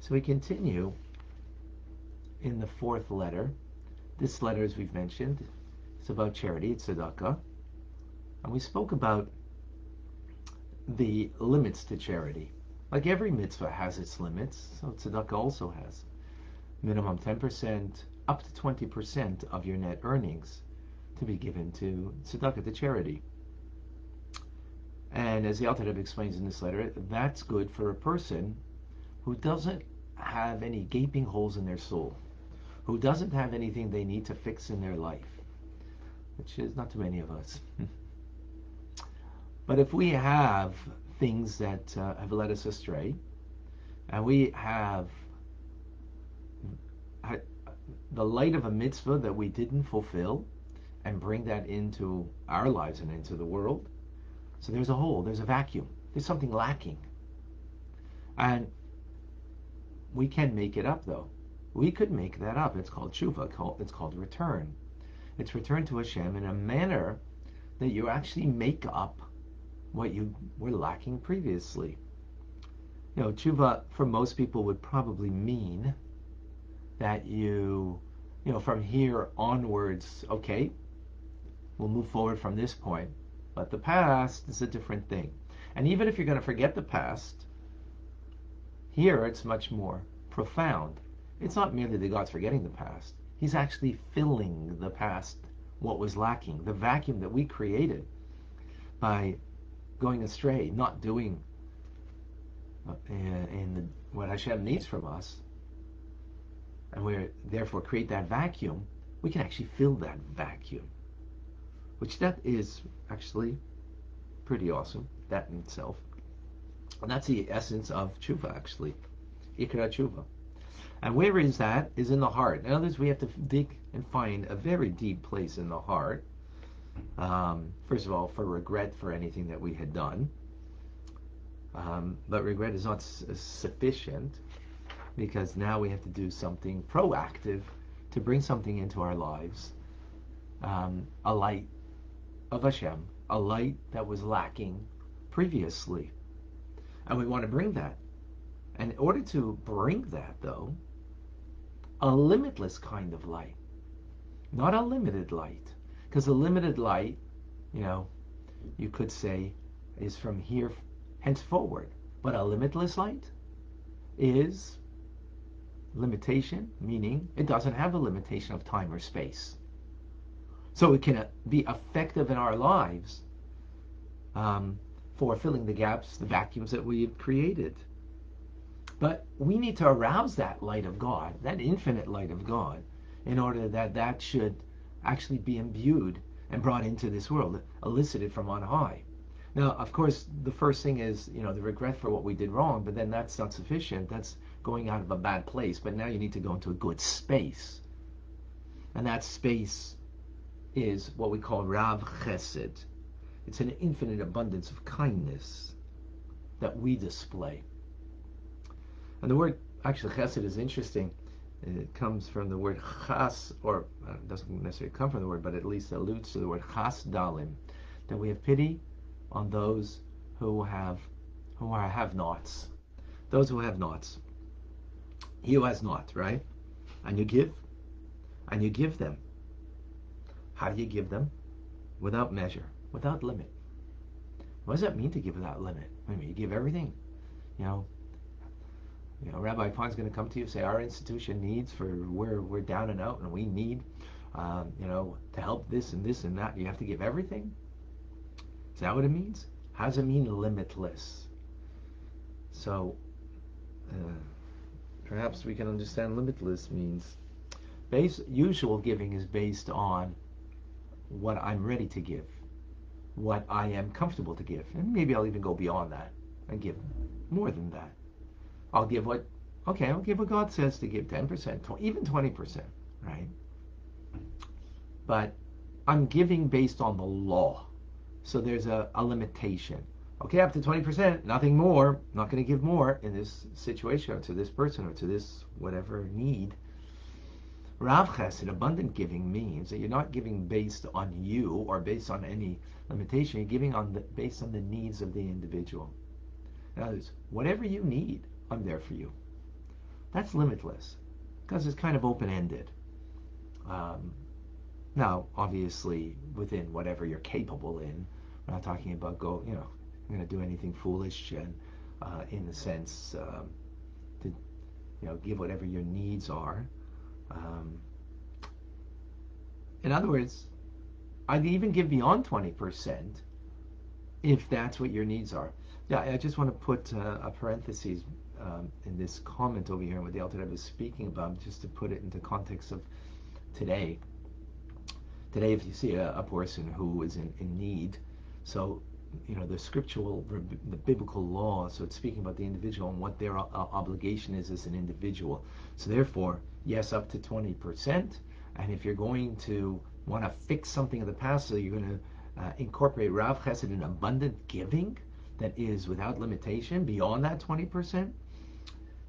So we continue in the fourth letter. This letter, as we've mentioned, is about charity, it's tzedakah. And we spoke about the limits to charity. Like every mitzvah has its limits, so tzedakah also has. Minimum 10%, up to 20% of your net earnings to be given to tzedakah, to charity. And as the Rebbe explains in this letter, that's good for a person who doesn't have any gaping holes in their soul, who doesn't have anything they need to fix in their life, which is not too many of us. but if we have things that uh, have led us astray, and we have the light of a mitzvah that we didn't fulfill, and bring that into our lives and into the world, so there's a hole, there's a vacuum, there's something lacking. And we can make it up though. We could make that up. It's called tshuva, it's called return. It's return to Hashem in a manner that you actually make up what you were lacking previously. You know, tshuva for most people would probably mean that you, you know, from here onwards, okay, we'll move forward from this point. But the past is a different thing. And even if you're going to forget the past, here it's much more profound. It's not merely that God's forgetting the past, He's actually filling the past, what was lacking, the vacuum that we created by going astray, not doing uh, in what Hashem needs from us, and we therefore create that vacuum, we can actually fill that vacuum which that is actually pretty awesome, that in itself. And that's the essence of tshuva, actually. Ikar tshuva. And where is that? Is in the heart. In other words, we have to dig and find a very deep place in the heart. Um, first of all, for regret for anything that we had done. Um, but regret is not sufficient because now we have to do something proactive to bring something into our lives, um, a light of Hashem, a light that was lacking previously. And we want to bring that. And in order to bring that, though, a limitless kind of light, not a limited light. Because a limited light, you know, you could say, is from here henceforward. But a limitless light is limitation, meaning it doesn't have a limitation of time or space so it can uh, be effective in our lives um, for filling the gaps, the vacuums that we have created. But we need to arouse that light of God, that infinite light of God, in order that that should actually be imbued and brought into this world, elicited from on high. Now, of course, the first thing is, you know, the regret for what we did wrong, but then that's not sufficient. That's going out of a bad place. But now you need to go into a good space. And that space is what we call Rav Chesed. It's an infinite abundance of kindness that we display. And the word, actually, Chesed is interesting. It comes from the word chas, or uh, doesn't necessarily come from the word, but at least alludes to the word chas dalim, that we have pity on those who have who are have nots, those who have nots. He who has not, right? And you give, and you give them how do you give them? Without measure, without limit. What does that mean to give without limit? I mean, you give everything. You know, you know, Rabbi Pond's going to come to you and say, our institution needs for we're we're down and out, and we need, um, you know, to help this and this and that. You have to give everything. Is that what it means? How does it mean limitless? So, uh, perhaps we can understand limitless means. Base, usual giving is based on what I'm ready to give, what I am comfortable to give. And maybe I'll even go beyond that and give more than that. I'll give what, okay, I'll give what God says to give 10%, even 20%, right? But I'm giving based on the law. So there's a, a limitation. Okay, up to 20%, nothing more. not going to give more in this situation or to this person or to this whatever need. Rav Chesed, abundant giving, means that you're not giving based on you or based on any limitation. You're giving on the, based on the needs of the individual. In other words, whatever you need, I'm there for you. That's limitless because it's kind of open-ended. Um, now, obviously, within whatever you're capable in, we're not talking about go, you know, I'm going to do anything foolish and uh, in the sense um, to, you know, give whatever your needs are. Um, in other words, I'd even give beyond 20% if that's what your needs are. Yeah, I just want to put uh, a parenthesis um, in this comment over here, what the Rebbe was speaking about, just to put it into context of today. Today, if you see a, a person who is in, in need, so you know the scriptural, the biblical law, so it's speaking about the individual and what their uh, obligation is as an individual. So therefore, yes, up to 20%. And if you're going to want to fix something in the past, so you're going to uh, incorporate Rav Chesed in abundant giving that is without limitation beyond that 20%.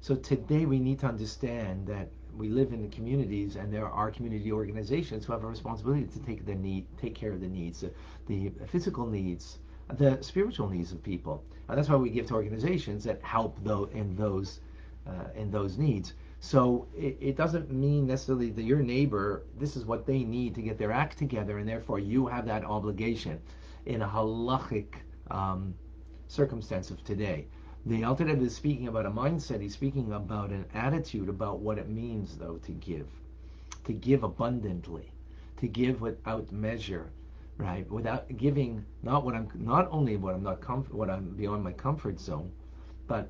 So today we need to understand that we live in the communities and there are community organizations who have a responsibility to take the need, take care of the needs, the physical needs, the spiritual needs of people. And that's why we give to organizations that help though in those uh, in those needs. So it, it, doesn't mean necessarily that your neighbor, this is what they need to get their act together, and therefore you have that obligation in a halachic um, circumstance of today. The Alter Rebbe is speaking about a mindset. He's speaking about an attitude about what it means, though, to give, to give abundantly, to give without measure, right? Without giving not what I'm not only what I'm not comfort, what I'm beyond my comfort zone, but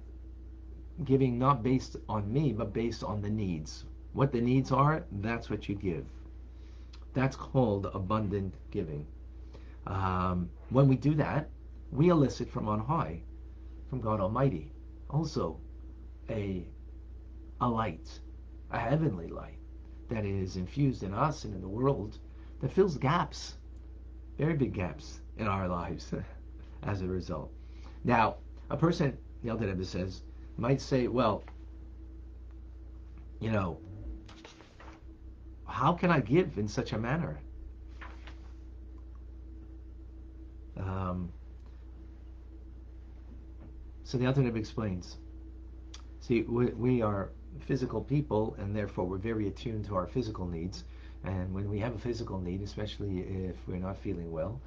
giving not based on me, but based on the needs. What the needs are, that's what you give. That's called abundant giving. Um, when we do that, we elicit from on high, from God Almighty, also a, a light, a heavenly light that is infused in us and in the world that fills gaps, very big gaps in our lives as a result. Now, a person, the Alter Rebbe says, might say, well, you know, how can I give in such a manner? Um, so the Alter Rebbe explains. See, we, we, are physical people, and therefore we're very attuned to our physical needs. And when we have a physical need, especially if we're not feeling well,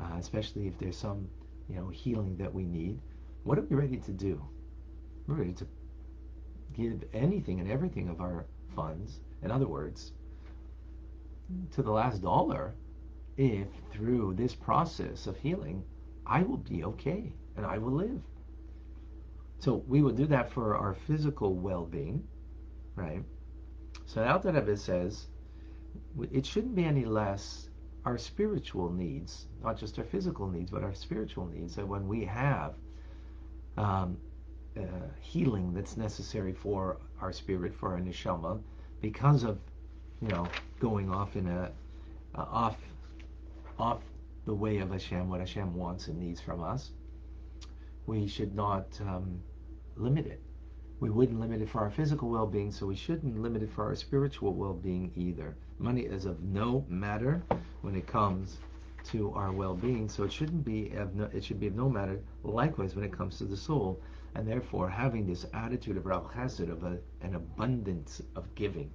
uh, especially if there's some, you know, healing that we need, what are we ready to do? We're ready to give anything and everything of our funds. In other words, to the last dollar, if through this process of healing, I will be okay and I will live. So we will do that for our physical well-being, right? So Alter Rebbe says it shouldn't be any less our spiritual needs, not just our physical needs, but our spiritual needs. That when we have um, uh, healing that's necessary for our spirit, for our neshama, because of you know going off in a uh, off off the way of Hashem, what Hashem wants and needs from us. We should not um, limit it. We wouldn't limit it for our physical well-being, so we shouldn't limit it for our spiritual well-being either. Money is of no matter when it comes to our well-being, so it shouldn't be of no, it should be of no matter. Likewise, when it comes to the soul, and therefore having this attitude of Rav Chesed of a, an abundance of giving,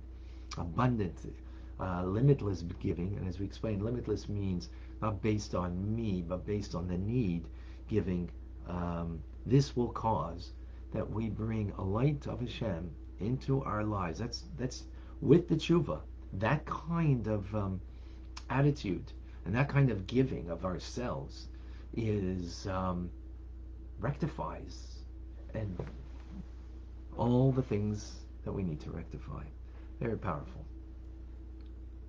abundant, uh, limitless giving, and as we explained, limitless means not based on me, but based on the need giving. Um, this will cause that we bring a light of Hashem into our lives. That's that's with the tshuva. That kind of um, attitude and that kind of giving of ourselves is um, rectifies and all the things that we need to rectify. Very powerful.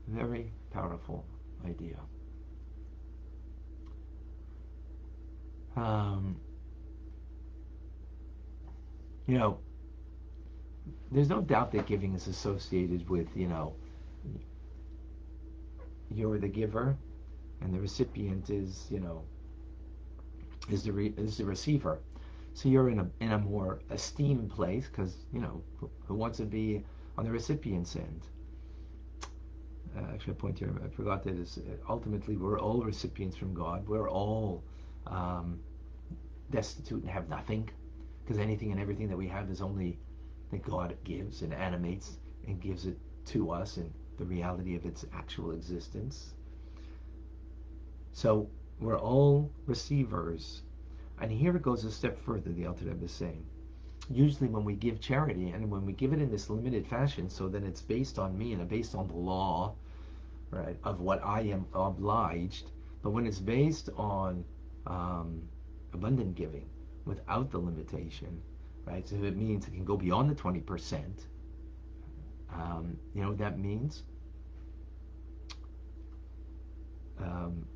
Very powerful idea. Um, you know, there's no doubt that giving is associated with, you know, you're the giver and the recipient is, you know, is the is the receiver. So you're in a in a more esteemed place because you know who, who, wants to be on the recipient's end. Uh, actually, a point here I forgot that is uh, ultimately we're all recipients from God. We're all um, destitute and have nothing because anything and everything that we have is only that God gives and animates and gives it to us and the reality of its actual existence. So we're all receivers. And here it goes a step further, the Alter Rebbe is saying. Usually when we give charity and when we give it in this limited fashion, so then it's based on me and based on the law, right, of what I am obliged. But when it's based on um, abundant giving without the limitation, right, so it means it can go beyond the 20%, um, you know what that means? Um,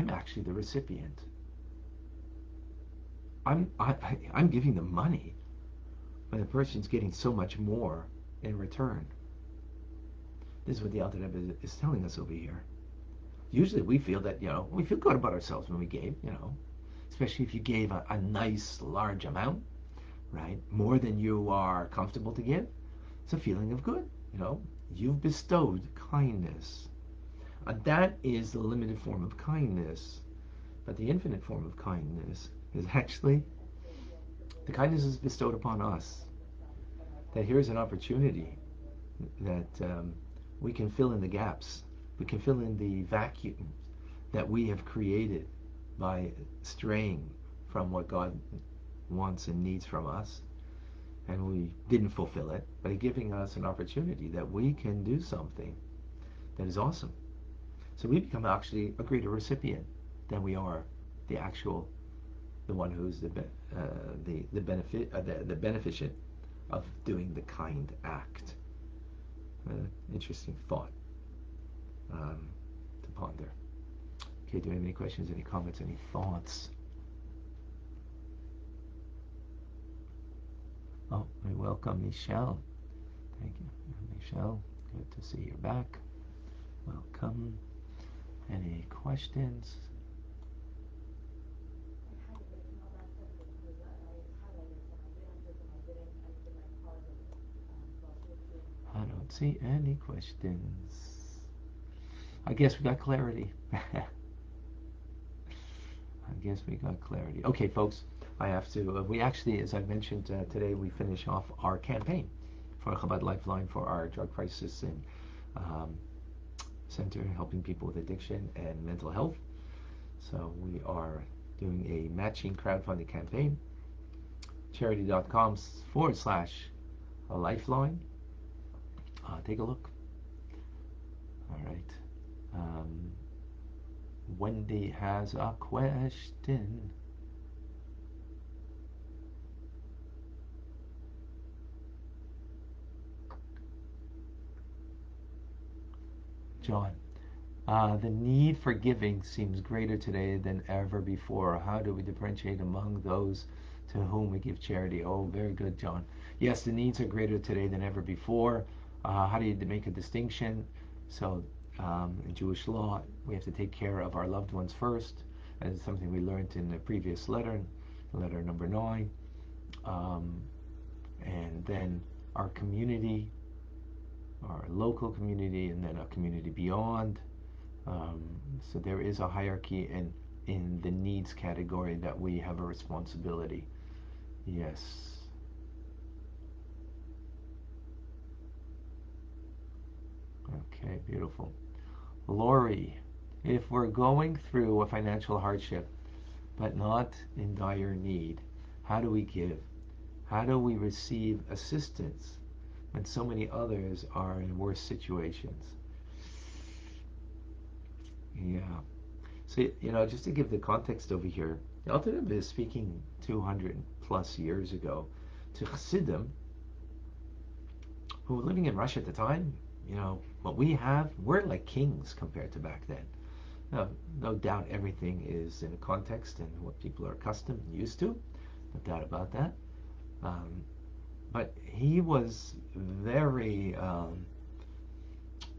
I'm actually the recipient. I'm I, I'm giving them money, but the person's getting so much more in return. This is what the Alter Rebbe is telling us over here. Usually, we feel that you know we feel good about ourselves when we gave, you know, especially if you gave a, a nice large amount, right? More than you are comfortable to give. It's a feeling of good, you know. You've bestowed kindness. And that is the limited form of kindness. But the infinite form of kindness is actually the kindness is bestowed upon us. That here's an opportunity that um, we can fill in the gaps, we can fill in the vacuum that we have created by straying from what God wants and needs from us. And we didn't fulfill it by giving us an opportunity that we can do something that is awesome. So we become actually a greater recipient than we are the actual, the one who's the uh, the the benefit uh, the the beneficent of doing the kind act. Uh, interesting thought um, to ponder. Okay, do we have any questions, any comments, any thoughts? Oh, we welcome Michelle. Thank you, Michelle. Good to see you back. Welcome. Any questions? I don't see any questions. I guess we got clarity. I guess we got clarity. Okay, folks, I have to. Uh, we actually, as I mentioned uh, today, we finish off our campaign for Chabad Lifeline for our drug crisis and um, Center helping people with addiction and mental health. So we are doing a matching crowdfunding campaign. Charidy.com forward slash a lifeline. Uh, take a look. All right. Um, Wendy has a question. John. Uh, the need for giving seems greater today than ever before. How do we differentiate among those to whom we give charity? Oh, very good, John. Yes, the needs are greater today than ever before. Uh, how do you make a distinction? So, um, in Jewish law, we have to take care of our loved ones first. And it's something we learned in the previous letter, letter number nine. Um, and then our community our local community and then a community beyond. Um, so there is a hierarchy in in the needs category that we have a responsibility. Yes. Okay, beautiful. Lori, if we're going through a financial hardship, but not in dire need, how do we give? How do we receive assistance? When so many others are in worse situations. Yeah. So, you know, just to give the context over here, the Alter Rebbe is speaking 200 plus years ago to Chassidim who were living in Russia at the time. You know, what we have, we're like kings compared to back then. Now, no doubt everything is in a context and what people are accustomed and used to. No doubt about that. Um, but he was very um,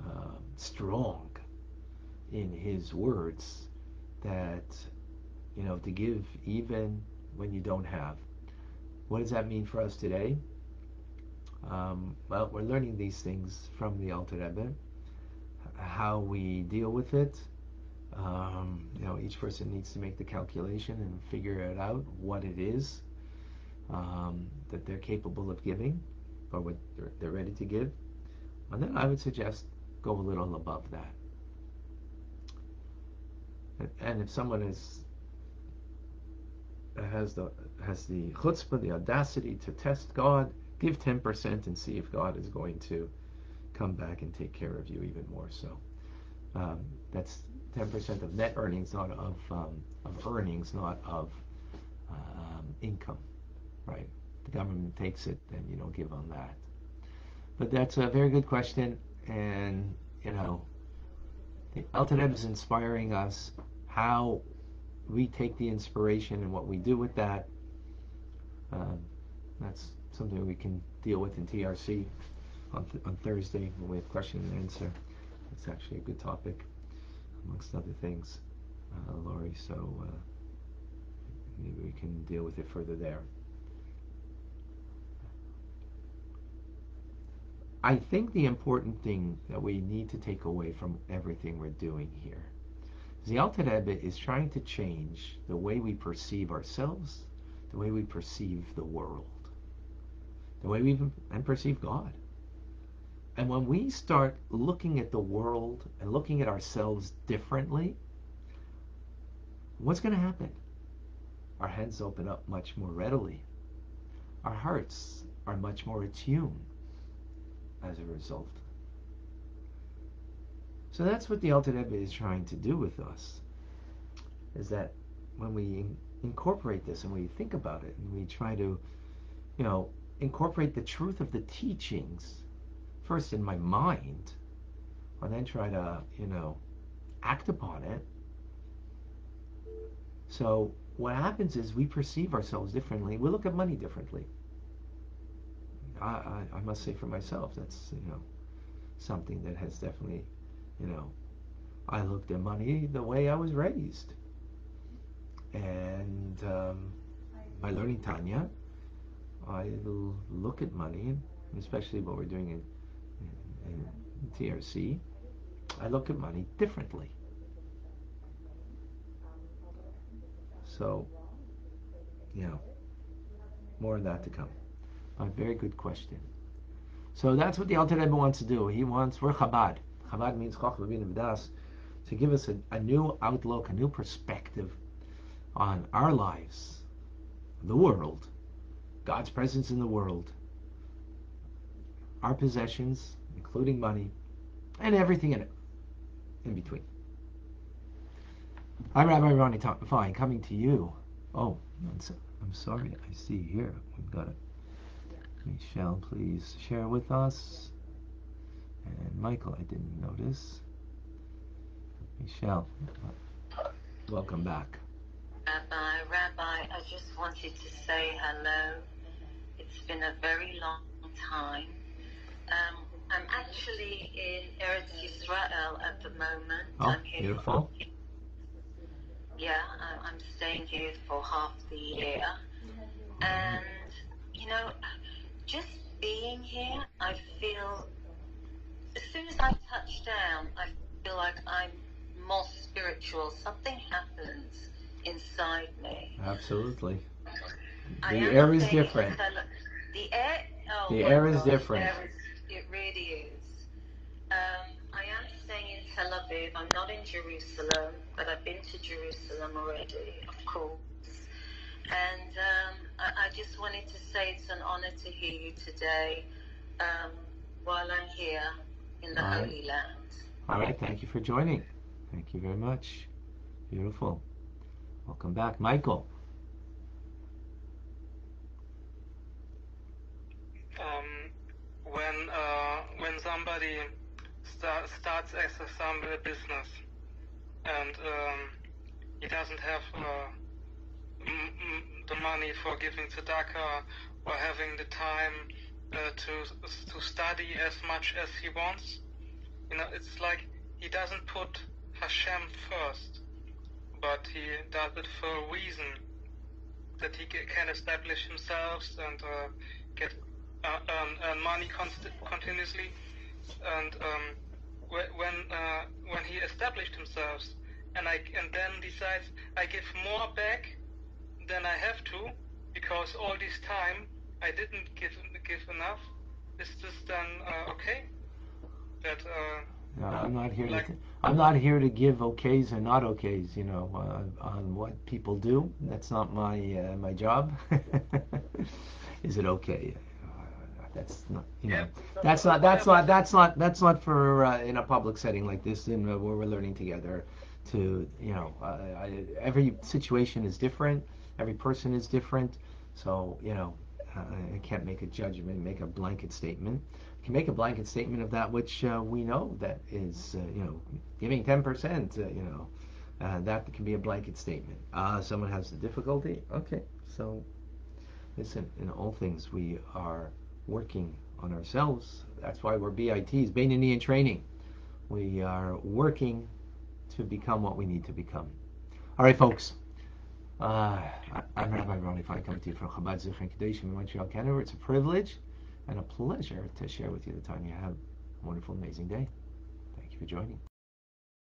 uh, strong in his words that you know to give even when you don't have. What does that mean for us today? Um, well, we're learning these things from the Alter Rebbe, how we deal with it. Um, you know, each person needs to make the calculation and figure it out what it is um, that they're capable of giving or what they're, they're ready to give. And then I would suggest go a little above that. And, and if someone is has the has the chutzpah, the audacity to test God, give 10% and see if God is going to come back and take care of you even more. So um, that's 10% of net earnings, not of um, of earnings, not of um, income, right? The government takes it, and you don't give on that. But that's a very good question, and you know, the Alter Rebbe is inspiring us how we take the inspiration and what we do with that. Um, that's something we can deal with in TRC on, th- on Thursday when we have question and answer. It's actually a good topic, amongst other things, uh, Laurie. So uh, maybe we can deal with it further there. I think the important thing that we need to take away from everything we're doing here the Alter Rebbe is trying to change the way we perceive ourselves, the way we perceive the world, the way we and perceive God. And when we start looking at the world and looking at ourselves differently, what's going to happen? Our heads open up much more readily. Our hearts are much more attuned as a result. So that's what the Alter Rebbe is trying to do with us. Is that when we in- incorporate this and we think about it and we try to, you know, incorporate the truth of the teachings first in my mind, and then try to, you know, act upon it. So what happens is we perceive ourselves differently. We look at money differently. I, I, must say for myself, that's you know something that has definitely you know, I looked at money the way I was raised. And um, by learning Tanya, I look at money, especially what we're doing in, in, in TRC, I look at money differently. So, you know, more of that to come. A very good question. So that's what the Alter Rebbe wants to do. He wants, we're Chabad. Chabad means Chochma Bina V'das, to give us a, a new outlook, a new perspective on our lives, the world, God's presence in the world, our possessions, including money, and everything in it, in between. I'm Rabbi Ronnie Fine, coming to you. Oh, I'm sorry, I see here, we've got it. Michelle, please share with us. And Michael, I didn't notice. Michelle, welcome back. Rabbi, Rabbi, I just wanted to say hello. It's been a very long time. Um, I'm actually in Eretz Israel at the moment. Oh, I'm here beautiful. For, yeah, I'm staying here for half the year. Spiritual. Something happens inside me. Absolutely. The air is different. The air. Oh The air is different. air is- it really is. Um, I am staying in Tel Aviv. I'm not in Jerusalem, but I've been to Jerusalem already, of course. And um, I, I just wanted to say it's an honor to hear you today um, while I'm here in the All right. Holy Land. All right, thank you for joining. Thank you very much. Beautiful. Welcome back, Michael. um, when uh, when somebody start, starts as a some business and um, he doesn't have uh, the money for giving tzedakah or having the time uh, to to study as much as he wants, you know, it's like he doesn't put Hashem first, but he does it for a reason that he can establish himself and uh, get uh, earn, earn money const- continuously. And um, wh- when uh, when he established himself, and I and then decides I give more back than I have to, because all this time I didn't give give enough, is this then uh, okay? That uh, No, I'm not here to. I'm not here to give okays and not okays. You know, uh, on what people do. That's not my uh, my job. Is it okay? Uh, That's not. You know. yeah, That's not. That's not. That's not. That's not for uh, in a public setting like this, in uh, where we're learning together. To you know, uh, I, every situation is different. Every person is different. So you know, uh, I can't make a judgment, make a blanket statement. I can make a blanket statement of that which uh, we know that is, uh, you know, giving ten percent. Uh, you know, uh, that can be a blanket statement. Uh, someone has the difficulty. Okay, so listen. In all things, we are working on ourselves. That's why we're BITs, Beinoni in training. We are working to become what we need to become. All right, folks. Ah, I- I'm Rabbi to you from Chabad Zich and Kedushim in Montreal, Canada. It's a privilege and a pleasure to share with you the time you have. A wonderful, amazing day. Thank you for joining.